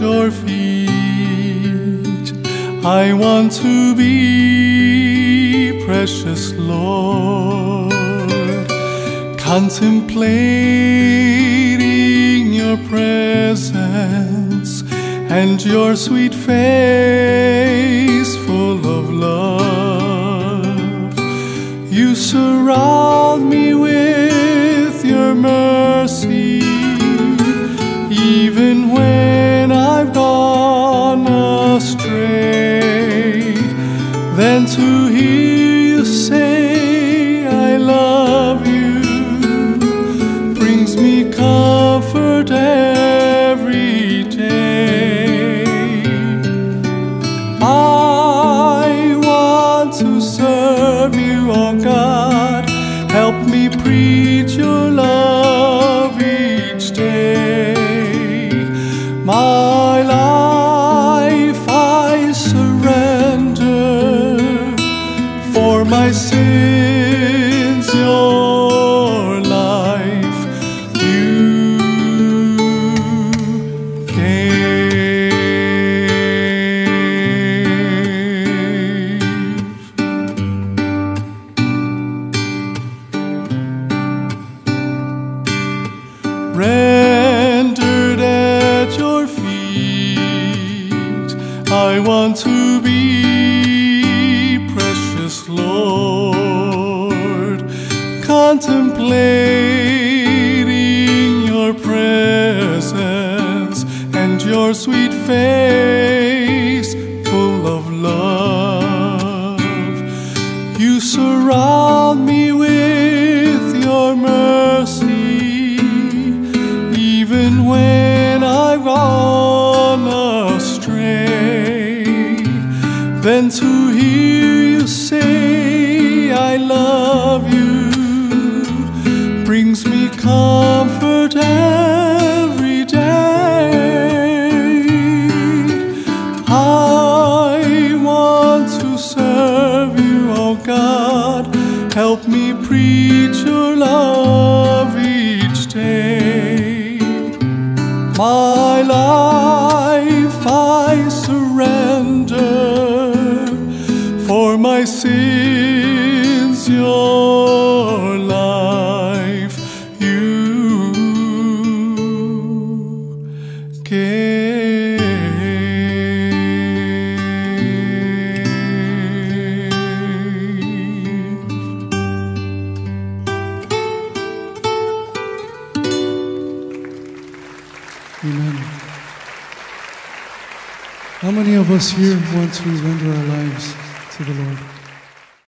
your feet. I want to be precious, Lord, contemplating your presence and your sweet face full of love. You surround me with your mercy want to be precious Lord, contemplating your presence and your sweet face Then to hear you say, I love you, brings me comfort every day. I want to serve you, oh God. Help me preach your love each day. My for my sins, your life you gave. Amen. How many of us here want to render our lives to the Lord?